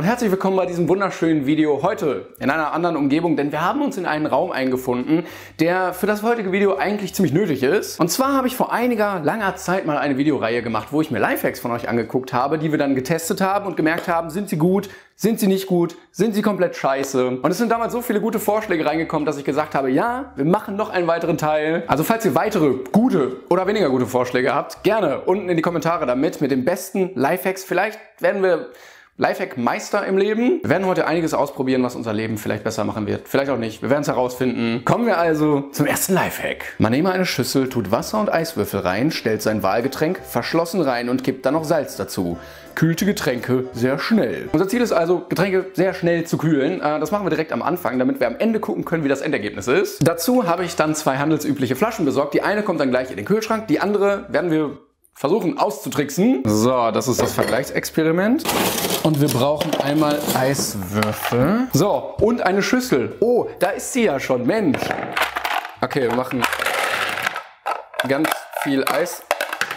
und herzlich willkommen bei diesem wunderschönen Video heute in einer anderen Umgebung, denn wir haben uns in einen Raum eingefunden, der für das heutige Video eigentlich ziemlich nötig ist. Und zwar habe ich vor einiger, langer Zeit mal eine Videoreihe gemacht, wo ich mir Lifehacks von euch angeguckt habe, die wir dann getestet haben und gemerkt haben, sind sie gut, sind sie nicht gut, sind sie komplett scheiße. Und es sind damals so viele gute Vorschläge reingekommen, dass ich gesagt habe, ja, wir machen noch einen weiteren Teil. Also falls ihr weitere gute oder weniger gute Vorschläge habt, gerne unten in die Kommentare damit mit den besten Lifehacks. Vielleicht werden wir Lifehack-Meister im Leben. Wir werden heute einiges ausprobieren, was unser Leben vielleicht besser machen wird. Vielleicht auch nicht. Wir werden es herausfinden. Kommen wir also zum ersten Lifehack. Man nehme eine Schüssel, tut Wasser und Eiswürfel rein, stellt sein Wahlgetränk verschlossen rein und kippt dann noch Salz dazu. Kühlte Getränke sehr schnell. Unser Ziel ist also, Getränke sehr schnell zu kühlen. Äh, das machen wir direkt am Anfang, damit wir am Ende gucken können, wie das Endergebnis ist. Dazu habe ich dann zwei handelsübliche Flaschen besorgt. Die eine kommt dann gleich in den Kühlschrank, die andere werden wir versuchen auszutricksen. So, das ist das Vergleichsexperiment. Und wir brauchen einmal Eiswürfel. So, und eine Schüssel. Oh, da ist sie ja schon, Mensch. Okay, wir machen ganz viel Eis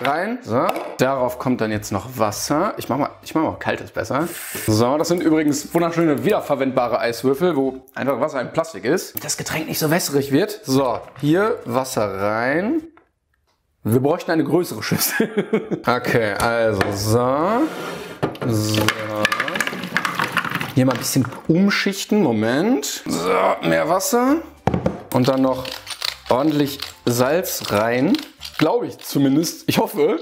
rein. So, darauf kommt dann jetzt noch Wasser. Ich mach mal, ich mach mal kaltes besser. So, das sind übrigens wunderschöne wiederverwendbare Eiswürfel, wo einfach Wasser in Plastik ist. Das Getränk nicht so wässrig wird. So, hier Wasser rein. Wir bräuchten eine größere Schüssel. okay, also so. So. Hier mal ein bisschen umschichten. Moment. So, mehr Wasser. Und dann noch ordentlich Salz rein. Glaube ich zumindest. Ich hoffe.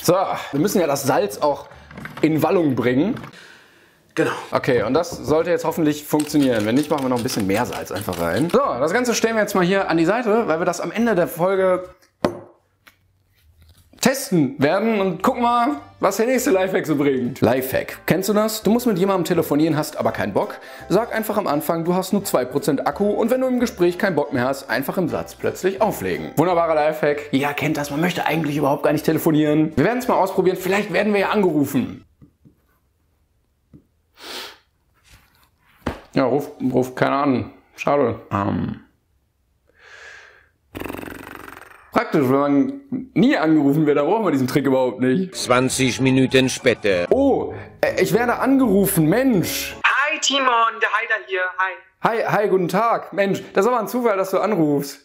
So, wir müssen ja das Salz auch in Wallung bringen. Genau. Okay, und das sollte jetzt hoffentlich funktionieren. Wenn nicht, machen wir noch ein bisschen mehr Salz einfach rein. So, das Ganze stellen wir jetzt mal hier an die Seite, weil wir das am Ende der Folge testen werden und gucken mal, was der nächste Lifehack so bringt. Lifehack. Kennst du das? Du musst mit jemandem telefonieren, hast aber keinen Bock. Sag einfach am Anfang, du hast nur 2% Akku und wenn du im Gespräch keinen Bock mehr hast, einfach im Satz plötzlich auflegen. Wunderbarer Lifehack. Ja, kennt das. Man möchte eigentlich überhaupt gar nicht telefonieren. Wir werden es mal ausprobieren. Vielleicht werden wir ja angerufen. Ja, ruf, ruf keiner an. Schade. Ähm. Praktisch, wenn man nie angerufen wird, dann brauchen wir diesen Trick überhaupt nicht. 20 Minuten später. Oh, äh, ich werde angerufen, Mensch. Hi Timon, der Heider hier, hi. Hi, hi, guten Tag. Mensch, das ist aber ein Zufall, dass du anrufst.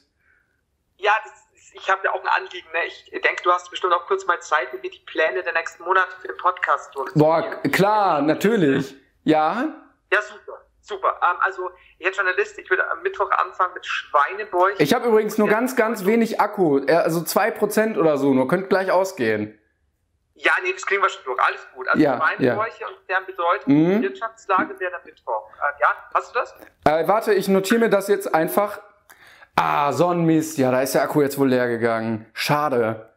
Ja, das ist, ich habe ja auch ein Anliegen. Ne? Ich denke, du hast bestimmt auch kurz mal Zeit, mit mir die Pläne der nächsten Monate für den Podcast durchzuführen. Boah, klar, natürlich. Ja? Ja, super. Super. Ähm, also, ich hätte schon eine Liste. Ich würde am Mittwoch anfangen mit Schweinebäuchen. Ich habe übrigens nur ganz, ganz wenig Akku. Also 2% oder so nur. Könnt gleich ausgehen. Ja, nee, das kriegen wir schon durch. Alles gut. Also Ja, Schweinebäuche und deren Bedeutung Mhm. Wirtschaftslage wäre am Mittwoch. Äh, ja, hast du das? Äh, warte, ich notiere mir das jetzt einfach. Ah, Sonnenmist. Ja, da ist der Akku jetzt wohl leer gegangen. Schade.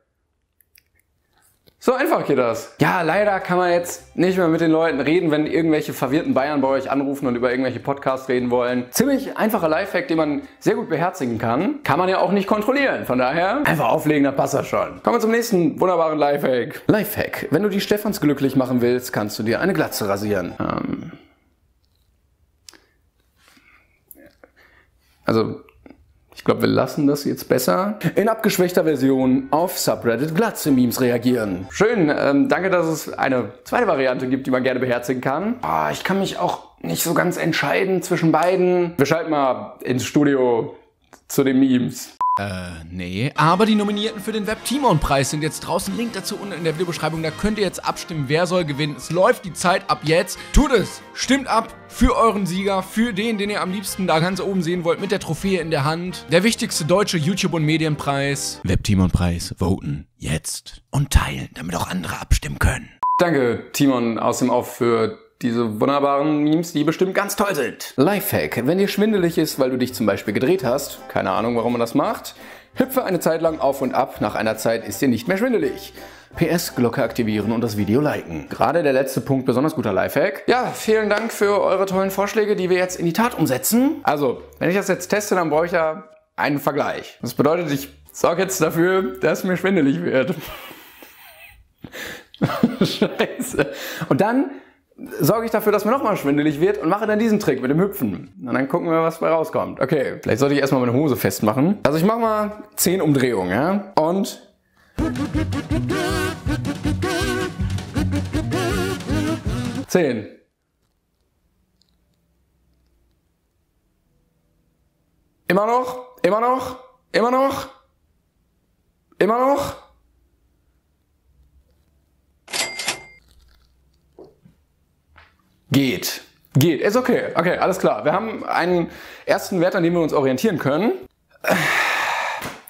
So einfach geht das. Ja, leider kann man jetzt nicht mehr mit den Leuten reden, wenn irgendwelche verwirrten Bayern bei euch anrufen und über irgendwelche Podcasts reden wollen. Ziemlich einfacher Lifehack, den man sehr gut beherzigen kann. Kann man ja auch nicht kontrollieren. Von daher einfach auflegen, dann passt das schon. Kommen wir zum nächsten wunderbaren Lifehack. Lifehack. Wenn du die Stefans glücklich machen willst, kannst du dir eine Glatze rasieren. Ähm also glaube, wir lassen das jetzt besser. In abgeschwächter Version auf Subreddit Glatze-Memes reagieren. Schön, ähm, danke, dass es eine zweite Variante gibt, die man gerne beherzigen kann. Ah, ich kann mich auch nicht so ganz entscheiden zwischen beiden. Wir schalten mal ins Studio zu den Memes. Äh, nee. Aber die Nominierten für den Web-Timon-Preis sind jetzt draußen. Link dazu unten in der Videobeschreibung. Da könnt ihr jetzt abstimmen, wer soll gewinnen. Es läuft die Zeit ab jetzt. Tut es! Stimmt ab für euren Sieger, für den, den ihr am liebsten da ganz oben sehen wollt, mit der Trophäe in der Hand. Der wichtigste deutsche YouTube- und Medienpreis. Web-Timon-Preis. Voten. Jetzt. Und teilen, damit auch andere abstimmen können. Danke, Timon aus dem Off, für diese wunderbaren Memes, die bestimmt ganz toll sind. Lifehack. Wenn dir schwindelig ist, weil du dich zum Beispiel gedreht hast, keine Ahnung, warum man das macht, hüpfe eine Zeit lang auf und ab. Nach einer Zeit ist dir nicht mehr schwindelig. PS, Glocke aktivieren und das Video liken. Gerade der letzte Punkt, besonders guter Lifehack. Ja, vielen Dank für eure tollen Vorschläge, die wir jetzt in die Tat umsetzen. Also, wenn ich das jetzt teste, dann brauche ich ja einen Vergleich. Das bedeutet, ich sorge jetzt dafür, dass mir schwindelig wird. Scheiße. Und dann sorge ich dafür, dass mir nochmal schwindelig wird und mache dann diesen Trick mit dem Hüpfen. Und dann gucken wir, was bei rauskommt. Okay, vielleicht sollte ich erstmal meine Hose festmachen. Also ich mache mal 10 Umdrehungen, ja? Und Zehn. Immer noch? Immer noch? Immer noch? Immer noch? Geht. Geht. Ist okay. Okay, alles klar. Wir haben einen ersten Wert, an dem wir uns orientieren können.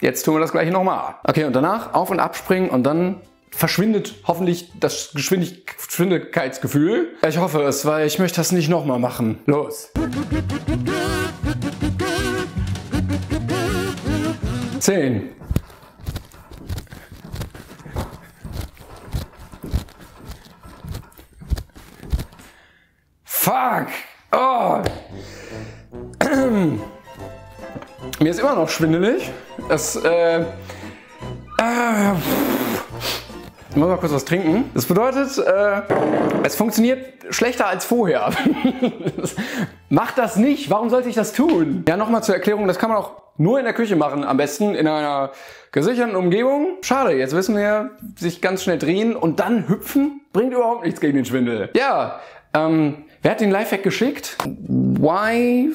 Jetzt tun wir das gleiche nochmal. Okay, und danach auf und abspringen und dann verschwindet hoffentlich das Geschwindig Geschwindigkeitsgefühl. Ich hoffe es, weil ich möchte das nicht nochmal machen. Los. Zehn. Fuck! Oh! Mir ist immer noch schwindelig. Das, äh. äh ich muss mal kurz was trinken. Das bedeutet, äh, es funktioniert schlechter als vorher. Macht das nicht. Warum sollte ich das tun? Ja, nochmal zur Erklärung, das kann man auch nur in der Küche machen, am besten in einer gesicherten Umgebung. Schade, jetzt wissen wir, sich ganz schnell drehen und dann hüpfen bringt überhaupt nichts gegen den Schwindel. Ja, ähm, Wer hat den Lifehack geschickt? YVN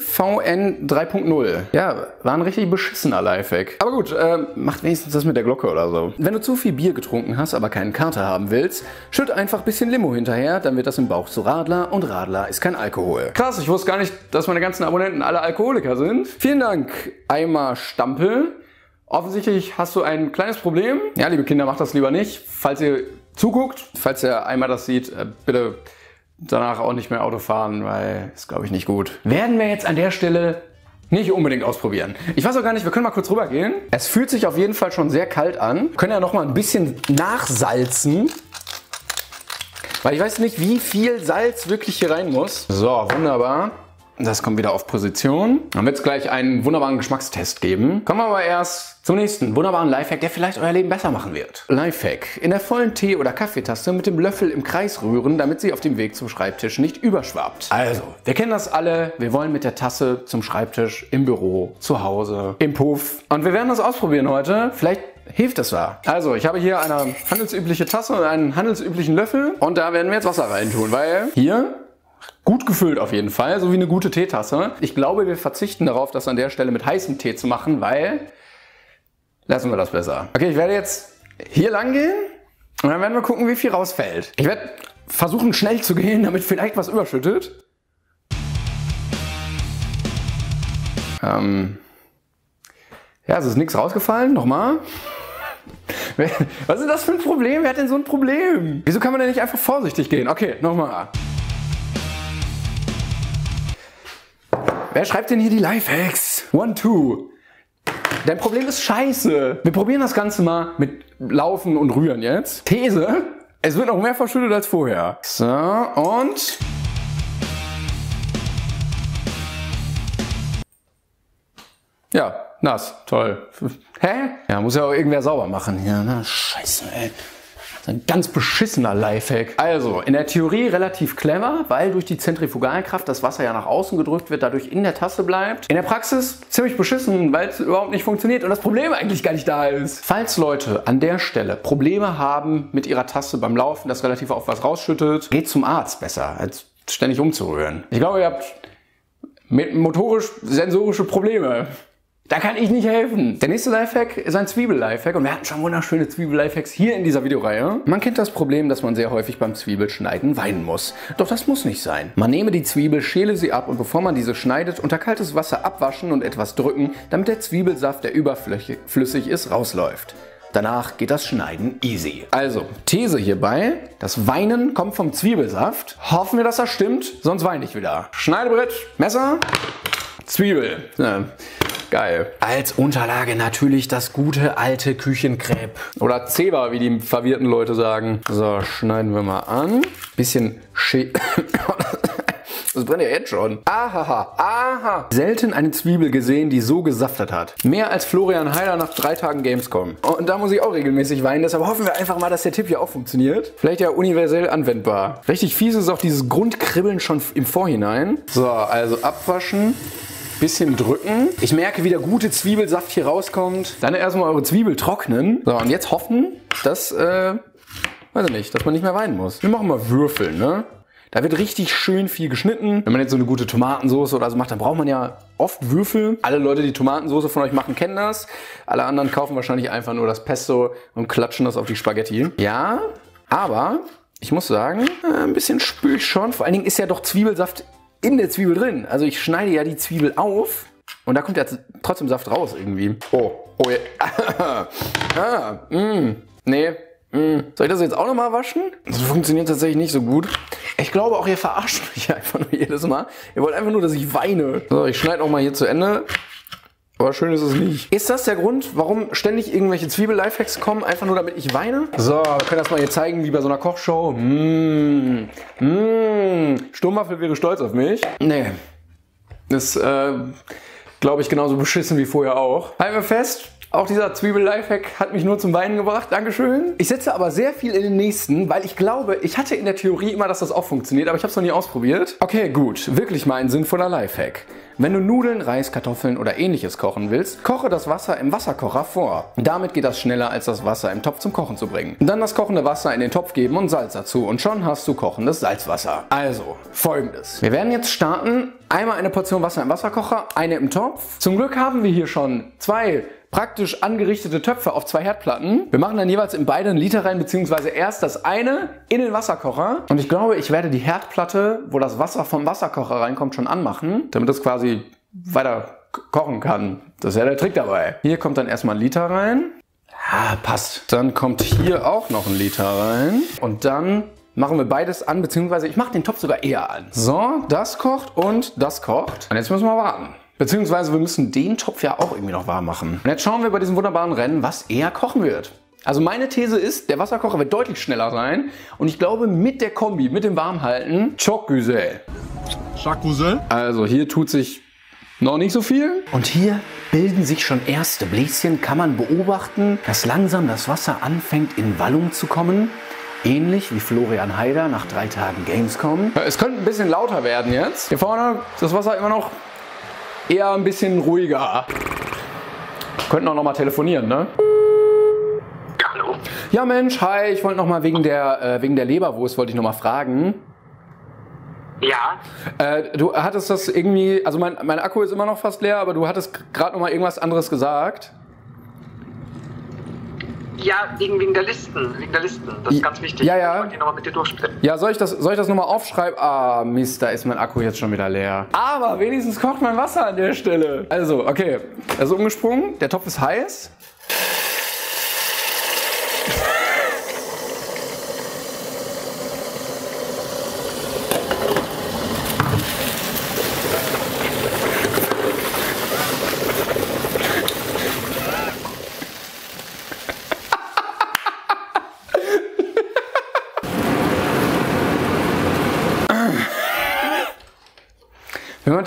3.0. Ja, war ein richtig beschissener Lifehack. Aber gut, äh, macht wenigstens das mit der Glocke oder so. Wenn du zu viel Bier getrunken hast, aber keinen Kater haben willst, schütt einfach ein bisschen Limo hinterher, dann wird das im Bauch zu Radler und Radler ist kein Alkohol. Krass, ich wusste gar nicht, dass meine ganzen Abonnenten alle Alkoholiker sind. Vielen Dank, Eimer Stampel. Offensichtlich hast du ein kleines Problem. Ja, liebe Kinder, macht das lieber nicht. Falls ihr zuguckt, falls der Eimer das sieht, äh, bitte danach auch nicht mehr Auto fahren, weil ist glaube ich nicht gut. Werden wir jetzt an der Stelle nicht unbedingt ausprobieren. Ich weiß auch gar nicht, wir können mal kurz rübergehen. Es fühlt sich auf jeden Fall schon sehr kalt an. Wir können ja noch mal ein bisschen nachsalzen. Weil ich weiß nicht, wie viel Salz wirklich hier rein muss. So, wunderbar. Das kommt wieder auf Position. Dann wird es gleich einen wunderbaren Geschmackstest geben. Kommen wir aber erst zum nächsten wunderbaren Lifehack, der vielleicht euer Leben besser machen wird. Lifehack. In der vollen Tee- oder Kaffeetasse mit dem Löffel im Kreis rühren, damit sie auf dem Weg zum Schreibtisch nicht überschwappt. Also, wir kennen das alle. Wir wollen mit der Tasse zum Schreibtisch, im Büro, zu Hause, im Puff. Und wir werden das ausprobieren heute. Vielleicht hilft es da. Also, ich habe hier eine handelsübliche Tasse und einen handelsüblichen Löffel und da werden wir jetzt Wasser reintun, weil hier Gut gefüllt auf jeden Fall, so wie eine gute Teetasse. Ich glaube, wir verzichten darauf, das an der Stelle mit heißem Tee zu machen, weil lassen wir das besser. Okay, ich werde jetzt hier lang gehen und dann werden wir gucken, wie viel rausfällt. Ich werde versuchen, schnell zu gehen, damit vielleicht was überschüttet. Ähm ja, es ist nichts rausgefallen. Nochmal. Was ist das für ein Problem? Wer hat denn so ein Problem? Wieso kann man denn nicht einfach vorsichtig gehen? Okay, nochmal. Wer schreibt denn hier die Lifehacks? One, two. Dein Problem ist scheiße. Wir probieren das Ganze mal mit Laufen und Rühren jetzt. These. Es wird noch mehr verschüttet als vorher. So, und... Ja, nass. Toll. Hä? Ja, muss ja auch irgendwer sauber machen hier. Na, scheiße, ey. Ein ganz beschissener Lifehack. Also, in der Theorie relativ clever, weil durch die Zentrifugalkraft das Wasser ja nach außen gedrückt wird, dadurch in der Tasse bleibt. In der Praxis ziemlich beschissen, weil es überhaupt nicht funktioniert und das Problem eigentlich gar nicht da ist. Falls Leute an der Stelle Probleme haben mit ihrer Tasse beim Laufen, das relativ auf was rausschüttet, geht zum Arzt besser, als ständig umzurühren. Ich glaube, ihr habt motorisch-sensorische Probleme. Da kann ich nicht helfen. Der nächste Lifehack ist ein Zwiebel-Lifehack und wir hatten schon wunderschöne Zwiebel-Lifehacks hier in dieser Videoreihe. Man kennt das Problem, dass man sehr häufig beim Zwiebelschneiden weinen muss. Doch das muss nicht sein. Man nehme die Zwiebel, schäle sie ab und bevor man diese schneidet, unter kaltes Wasser abwaschen und etwas drücken, damit der Zwiebelsaft, der überflüssig ist, rausläuft. Danach geht das Schneiden easy. Also, These hierbei, das Weinen kommt vom Zwiebelsaft. Hoffen wir, dass das stimmt, sonst weine ich wieder. Schneidebrett, Messer, Zwiebel. Ja. Geil. Als Unterlage natürlich das gute alte Küchenkrepp. Oder Zeba, wie die verwirrten Leute sagen. So, schneiden wir mal an. Bisschen schä... Das brennt ja jetzt schon. Ahaha, aha. Selten eine Zwiebel gesehen, die so gesaftet hat. Mehr als Florian Heiler nach drei Tagen Gamescom. Und da muss ich auch regelmäßig weinen. Deshalb hoffen wir einfach mal, dass der Tipp hier auch funktioniert. Vielleicht ja universell anwendbar. Richtig fies ist auch dieses Grundkribbeln schon im Vorhinein. So, also abwaschen bisschen drücken. Ich merke, wie der gute Zwiebelsaft hier rauskommt. Dann erstmal eure Zwiebel trocknen. So, und jetzt hoffen, dass, äh, weiß ich nicht, dass man nicht mehr weinen muss. Wir machen mal Würfel, ne? Da wird richtig schön viel geschnitten. Wenn man jetzt so eine gute Tomatensauce oder so macht, dann braucht man ja oft Würfel. Alle Leute, die Tomatensauce von euch machen, kennen das. Alle anderen kaufen wahrscheinlich einfach nur das Pesto und klatschen das auf die Spaghetti. Ja, aber ich muss sagen, äh, ein bisschen spüre ich schon. Vor allen Dingen ist ja doch Zwiebelsaft in der Zwiebel drin. Also ich schneide ja die Zwiebel auf und da kommt ja trotzdem Saft raus irgendwie. Oh, oh ja. ah, mm, nee. Mm. Soll ich das jetzt auch nochmal waschen? Das funktioniert tatsächlich nicht so gut. Ich glaube auch, ihr verarscht mich einfach nur jedes Mal. Ihr wollt einfach nur, dass ich weine. So, ich schneide auch mal hier zu Ende. Aber schön ist es nicht. Ist das der Grund, warum ständig irgendwelche Zwiebel-Lifehacks kommen? Einfach nur, damit ich weine? So, wir können das mal hier zeigen, wie bei so einer Kochshow. Mmh. Mmh. Sturmwaffel wäre stolz auf mich. Nee. Das, äh, glaube ich, genauso beschissen wie vorher auch. Halten wir fest, auch dieser Zwiebel-Lifehack hat mich nur zum Weinen gebracht. Dankeschön. Ich setze aber sehr viel in den nächsten, weil ich glaube, ich hatte in der Theorie immer, dass das auch funktioniert, aber ich habe es noch nie ausprobiert. Okay, gut. Wirklich mal ein sinnvoller Lifehack. Wenn du Nudeln, Reis, Kartoffeln oder ähnliches kochen willst, koche das Wasser im Wasserkocher vor. Damit geht das schneller, als das Wasser im Topf zum Kochen zu bringen. Dann das kochende Wasser in den Topf geben und Salz dazu und schon hast du kochendes Salzwasser. Also, folgendes. Wir werden jetzt starten. Einmal eine Portion Wasser im Wasserkocher, eine im Topf. Zum Glück haben wir hier schon zwei praktisch angerichtete Töpfe auf zwei Herdplatten. Wir machen dann jeweils in beide einen Liter rein, beziehungsweise erst das eine in den Wasserkocher. Und ich glaube, ich werde die Herdplatte, wo das Wasser vom Wasserkocher reinkommt, schon anmachen, damit es quasi weiter kochen kann. Das ist ja der Trick dabei. Hier kommt dann erstmal ein Liter rein. Ja, passt. Dann kommt hier auch noch ein Liter rein. Und dann machen wir beides an, beziehungsweise ich mache den Topf sogar eher an. So, das kocht und das kocht. Und jetzt müssen wir warten. Beziehungsweise wir müssen den Topf ja auch irgendwie noch warm machen. Und jetzt schauen wir bei diesem wunderbaren Rennen, was er kochen wird. Also meine These ist, der Wasserkocher wird deutlich schneller sein. Und ich glaube, mit der Kombi, mit dem Warmhalten, Chocgüsel. Chocgüsel? Also hier tut sich noch nicht so viel. Und hier bilden sich schon erste Bläschen. Kann man beobachten, dass langsam das Wasser anfängt in Wallung zu kommen. Ähnlich wie Florian Haider nach drei Tagen Gamescom. Es könnte ein bisschen lauter werden jetzt. Hier vorne ist das Wasser immer noch eher ein bisschen ruhiger. Könnten auch noch mal telefonieren, ne? Hallo. Ja Mensch, hi, ich wollte noch mal wegen der, äh, wegen der Leberwurst wollte ich noch mal fragen. Ja, Äh, du hattest das irgendwie, also mein, mein Akku ist immer noch fast leer, aber du hattest gerade noch mal irgendwas anderes gesagt. Ja, wegen, wegen der Listen, wegen der Listen. Das ist ganz wichtig. Ja, ja. Ich nochmal mit dir durchsprechen. Ja, soll ich das, soll ich das nochmal aufschreiben? Ah, Mist, da ist mein Akku jetzt schon wieder leer. Aber wenigstens kocht mein Wasser an der Stelle. Also, okay, ist umgesprungen, der Topf ist heiß.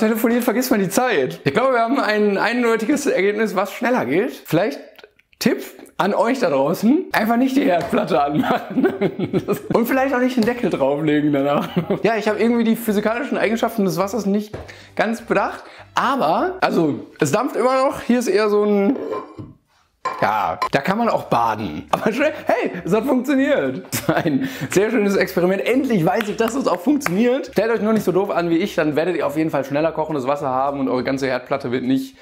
Telefoniert, vergisst man die Zeit. Ich glaube, wir haben ein eindeutiges Ergebnis, was schneller geht. Vielleicht Tipp an euch da draußen, einfach nicht die Herdplatte anmachen. Und vielleicht auch nicht den Deckel drauflegen danach. Ja, ich habe irgendwie die physikalischen Eigenschaften des Wassers nicht ganz bedacht. Aber, also, es dampft immer noch. Hier ist eher so ein ja, da kann man auch baden. Aber hey, es hat funktioniert. Ein sehr schönes Experiment. Endlich weiß ich, dass es auch funktioniert. Stellt euch nur nicht so doof an wie ich, dann werdet ihr auf jeden Fall schneller kochendes Wasser haben und eure ganze Herdplatte wird nicht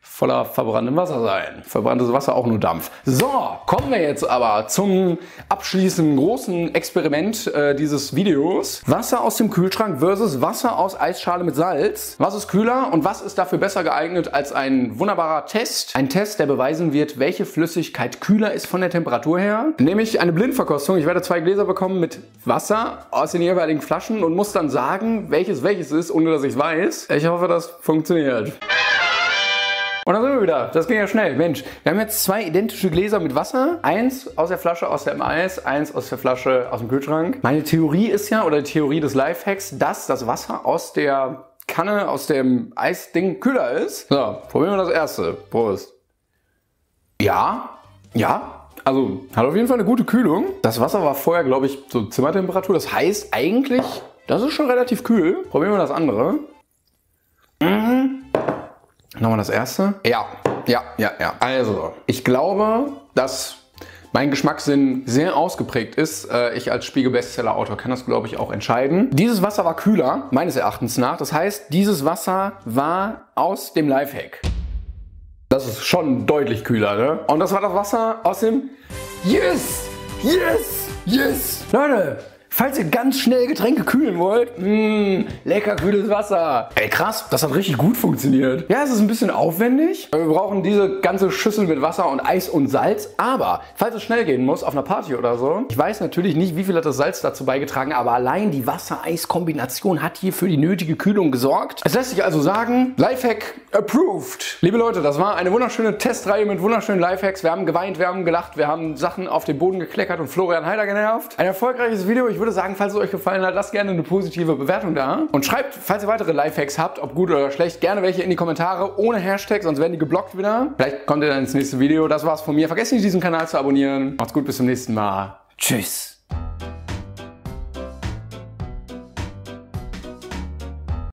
voller verbranntem Wasser sein. Verbranntes Wasser auch nur Dampf. So, kommen wir jetzt aber zum abschließenden großen Experiment äh, dieses Videos. Wasser aus dem Kühlschrank versus Wasser aus Eisschale mit Salz. Was ist kühler und was ist dafür besser geeignet als ein wunderbarer Test? Ein Test, der beweisen wird, welche Flüssigkeit kühler ist von der Temperatur her. Nämlich eine Blindverkostung. Ich werde zwei Gläser bekommen mit Wasser aus den jeweiligen Flaschen und muss dann sagen, welches welches ist, ohne dass ich es weiß. Ich hoffe, das funktioniert. Und dann sind wir wieder. Das ging ja schnell. Mensch, wir haben jetzt zwei identische Gläser mit Wasser. Eins aus der Flasche aus dem Eis, eins aus der Flasche aus dem Kühlschrank. Meine Theorie ist ja, oder die Theorie des Lifehacks, dass das Wasser aus der Kanne, aus dem Eisding kühler ist. So, probieren wir das erste. Prost. Ja, ja. Also hat auf jeden Fall eine gute Kühlung. Das Wasser war vorher, glaube ich, so Zimmertemperatur. Das heißt eigentlich, das ist schon relativ kühl. Probieren wir das andere. Nochmal das erste. Ja, ja, ja, ja. Also, ich glaube, dass mein Geschmackssinn sehr ausgeprägt ist. Äh, ich als Spiegel-Bestseller-Autor kann das, glaube ich, auch entscheiden. Dieses Wasser war kühler, meines Erachtens nach. Das heißt, dieses Wasser war aus dem Lifehack. Das ist schon deutlich kühler, ne? Und das war das Wasser aus dem Yes! Yes! Yes! Leute, Falls ihr ganz schnell Getränke kühlen wollt, mh, lecker kühles Wasser. Ey krass, das hat richtig gut funktioniert. Ja, es ist ein bisschen aufwendig. Wir brauchen diese ganze Schüssel mit Wasser und Eis und Salz. Aber falls es schnell gehen muss, auf einer Party oder so, ich weiß natürlich nicht, wie viel hat das Salz dazu beigetragen, aber allein die Wasser-Eis-Kombination hat hier für die nötige Kühlung gesorgt. Es lässt sich also sagen, Lifehack approved. Liebe Leute, das war eine wunderschöne Testreihe mit wunderschönen Lifehacks. Wir haben geweint, wir haben gelacht, wir haben Sachen auf den Boden gekleckert und Florian Heider genervt. Ein erfolgreiches Video. Ich würde sagen, falls es euch gefallen hat, lasst gerne eine positive Bewertung da. Und schreibt, falls ihr weitere Lifehacks habt, ob gut oder schlecht, gerne welche in die Kommentare, ohne Hashtag, sonst werden die geblockt wieder. Vielleicht kommt ihr dann ins nächste Video. Das war's von mir. Vergesst nicht, diesen Kanal zu abonnieren. Macht's gut, bis zum nächsten Mal. Tschüss.